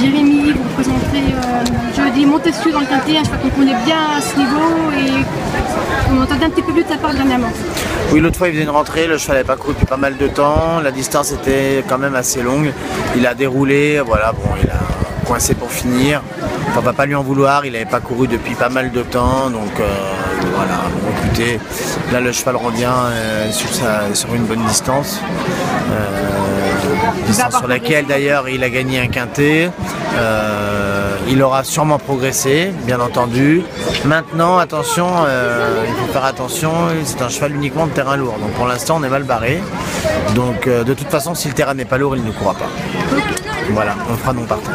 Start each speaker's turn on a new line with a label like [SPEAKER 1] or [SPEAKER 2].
[SPEAKER 1] Jérémy, vous présenterez euh, jeudi Montesquieu dans le quintet, un cheval qu'on connaît bien ce niveau et on entendait un petit peu plus de sa part dernièrement.
[SPEAKER 2] Oui, l'autre fois il faisait une rentrée, le cheval n'avait pas couru depuis pas mal de temps, la distance était quand même assez longue. Il a déroulé, voilà, bon, il a coincé pour finir. Enfin, on va pas lui en vouloir, il n'avait pas couru depuis pas mal de temps, donc euh, voilà, écoutez, là le cheval revient euh, sur, une bonne distance sur laquelle d'ailleurs il a gagné un quintet. Euh, il aura sûrement progressé, bien entendu. Maintenant, attention, euh, il faut faire attention, c'est un cheval uniquement de terrain lourd. Donc pour l'instant, on est mal barré. Donc euh, de toute façon, si le terrain n'est pas lourd, il ne courra pas. Voilà, on fera non partant.